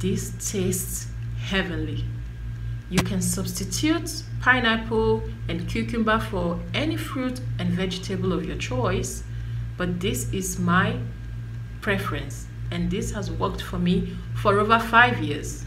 this tastes heavenly. You can substitute pineapple and cucumber for any fruit and vegetable of your choice, but this is my preference and this has worked for me for over five years.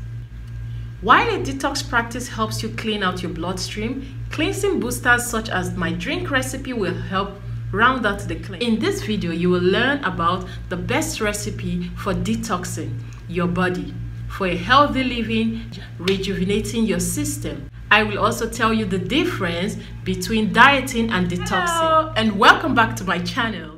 While a detox practice helps you clean out your bloodstream, cleansing boosters such as my drink recipe will help round out the clean. In this video, you will learn about the best recipe for detoxing your body for a healthy living, rejuvenating your system. I will also tell you the difference between dieting and detoxing. Hello, and welcome back to my channel.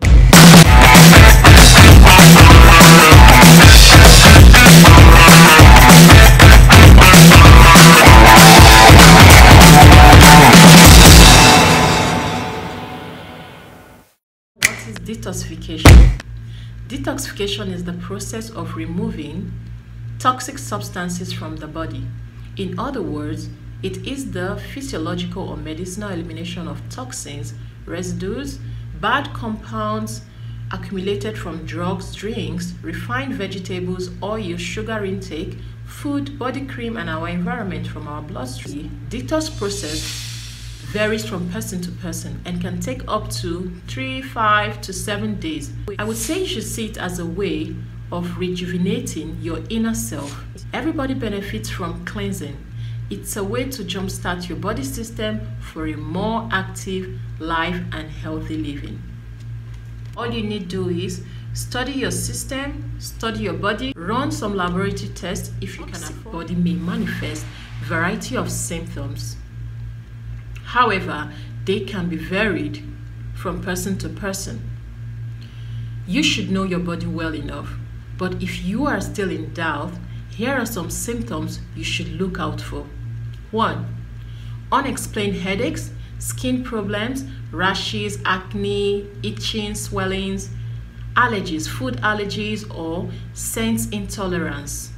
What is detoxification? Detoxification is the process of removing toxic substances from the body. In other words, it is the physiological or medicinal elimination of toxins, residues, bad compounds accumulated from drugs, drinks, refined vegetables, oil, sugar intake, food, body cream, and our environment from our bloodstream. Detox process varies from person to person and can take up to 3, 5 to 7 days. I would say you should see it as a way of rejuvenating your inner self. Everybody benefits from cleansing. It's a way to jumpstart your body system for a more active life and healthy living. All you need to do is study your system, study your body, run some laboratory tests if you can afford. Body may manifest variety of symptoms. However, they can be varied from person to person. You should know your body well enough but if you are still in doubt, here are some symptoms you should look out for. 1. Unexplained headaches, skin problems, rashes, acne, itching, swellings, allergies, food allergies, or scent intolerance.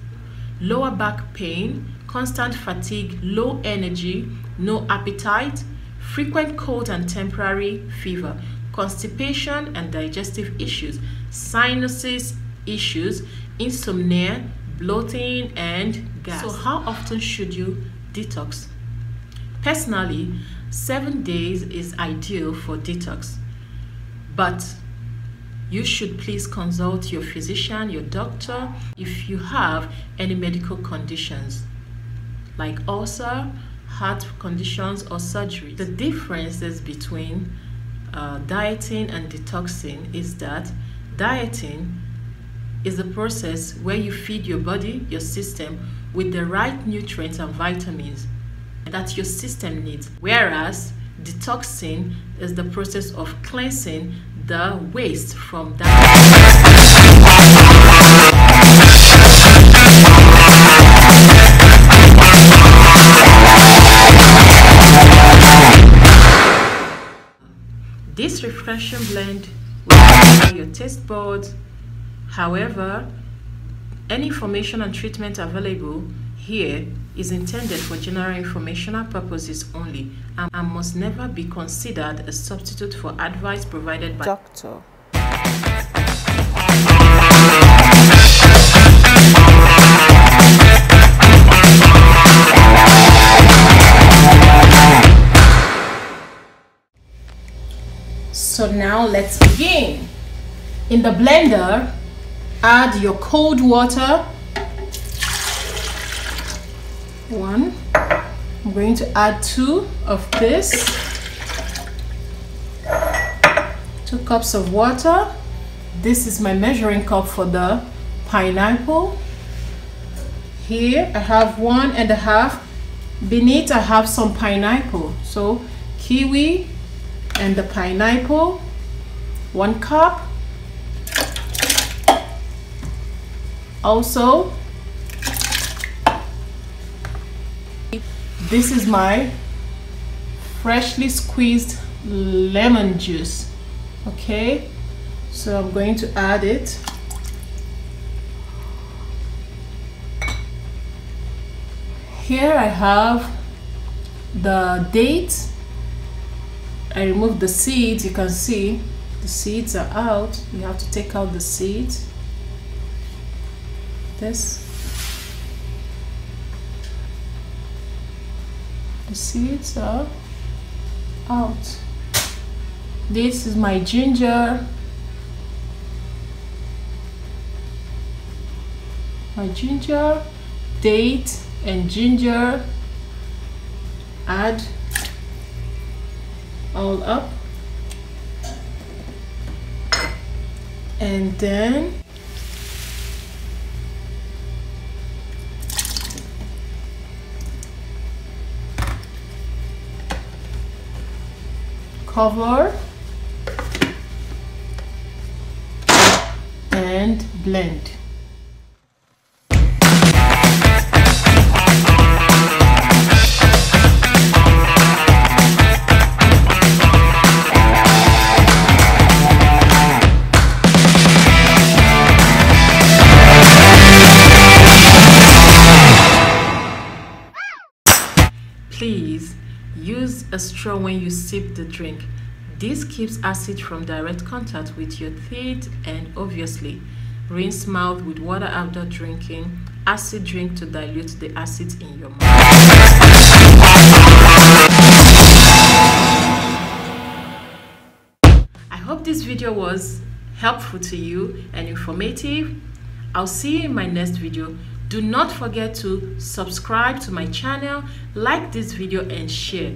Lower back pain, constant fatigue, low energy, no appetite, frequent cold and temporary fever, constipation and digestive issues, sinuses, issues, insomnia, bloating, and gas. So, how often should you detox? Personally, seven days is ideal for detox, but you should please consult your physician, your doctor, if you have any medical conditions like ulcer, heart conditions, or surgery. The differences between uh, dieting and detoxing is that dieting is the process where you feed your body, your system, with the right nutrients and vitamins that your system needs. Whereas detoxing is the process of cleansing the waste from that. This refreshing blend will your taste buds However, any information and treatment available here is intended for general informational purposes only and must never be considered a substitute for advice provided by doctor. So now let's begin. In the blender, add your cold water. One. I'm going to add two of this. Two cups of water. This is my measuring cup for the pineapple. Here I have one and a half. Beneath I have some pineapple. So kiwi and the pineapple. One cup also this is my freshly squeezed lemon juice okay? So I'm going to add it. Here I have the dates I removed the seeds. You can see the seeds are out. You have to take out the seeds this. The seeds are out. This is my ginger. My ginger date and ginger. Add all up. And then cover and blend. Please use a straw when you sip the drink. This keeps acid from direct contact with your teeth and obviously rinse mouth with water after drinking. Acid drink to dilute the acid in your mouth. I hope this video was helpful to you and informative. I'll see you in my next video do not forget to subscribe to my channel like this video and share.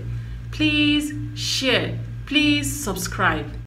Please share. Please subscribe